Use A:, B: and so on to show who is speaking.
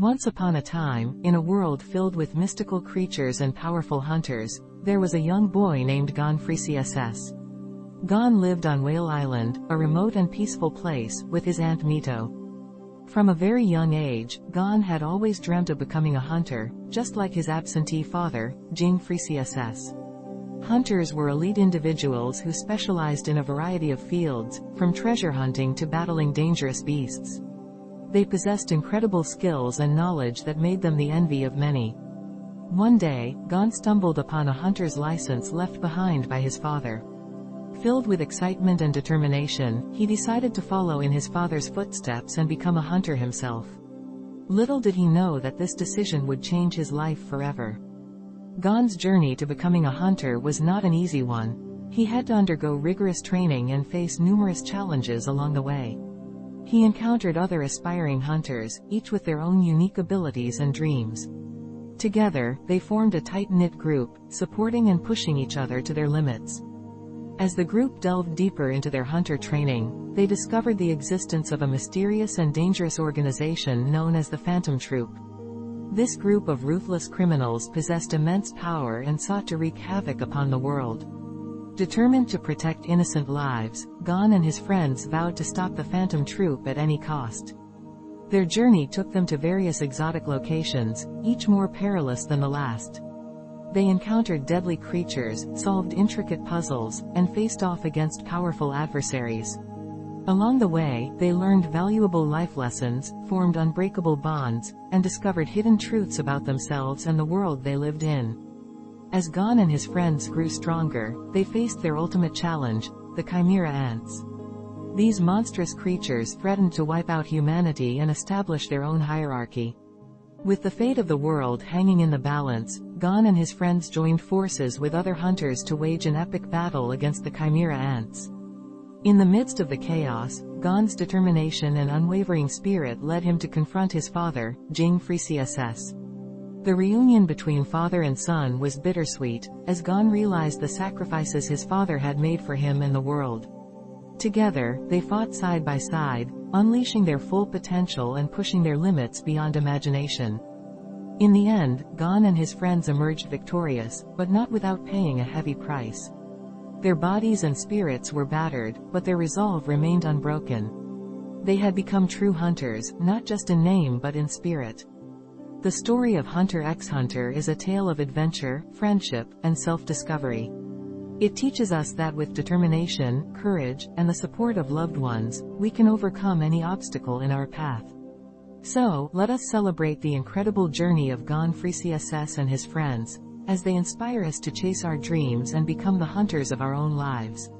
A: Once upon a time, in a world filled with mystical creatures and powerful hunters, there was a young boy named Gon Freecss. Gon lived on Whale Island, a remote and peaceful place, with his aunt Mito. From a very young age, Gon had always dreamt of becoming a hunter, just like his absentee father, Ging Freecss. Hunters were elite individuals who specialized in a variety of fields, from treasure hunting to battling dangerous beasts. They possessed incredible skills and knowledge that made them the envy of many. One day, Gon stumbled upon a hunter's license left behind by his father. Filled with excitement and determination, he decided to follow in his father's footsteps and become a hunter himself. Little did he know that this decision would change his life forever. Gon's journey to becoming a hunter was not an easy one. He had to undergo rigorous training and face numerous challenges along the way. He encountered other aspiring hunters, each with their own unique abilities and dreams. Together, they formed a tight-knit group, supporting and pushing each other to their limits. As the group delved deeper into their hunter training, they discovered the existence of a mysterious and dangerous organization known as the Phantom Troop. This group of ruthless criminals possessed immense power and sought to wreak havoc upon the world. Determined to protect innocent lives, Gon and his friends vowed to stop the Phantom Troop at any cost. Their journey took them to various exotic locations, each more perilous than the last. They encountered deadly creatures, solved intricate puzzles, and faced off against powerful adversaries. Along the way, they learned valuable life lessons, formed unbreakable bonds, and discovered hidden truths about themselves and the world they lived in. As Gon and his friends grew stronger, they faced their ultimate challenge, the Chimera Ants. These monstrous creatures threatened to wipe out humanity and establish their own hierarchy. With the fate of the world hanging in the balance, Gon and his friends joined forces with other hunters to wage an epic battle against the Chimera Ants. In the midst of the chaos, Gon's determination and unwavering spirit led him to confront his father, Ging Freecss. The reunion between father and son was bittersweet, as Gon realized the sacrifices his father had made for him and the world. Together, they fought side by side, unleashing their full potential and pushing their limits beyond imagination. In the end, Gon and his friends emerged victorious, but not without paying a heavy price. Their bodies and spirits were battered, but their resolve remained unbroken. They had become true hunters, not just in name but in spirit. The story of Hunter x Hunter is a tale of adventure, friendship, and self-discovery. It teaches us that with determination, courage, and the support of loved ones, we can overcome any obstacle in our path. So, let us celebrate the incredible journey of Gon Freecss and his friends, as they inspire us to chase our dreams and become the hunters of our own lives.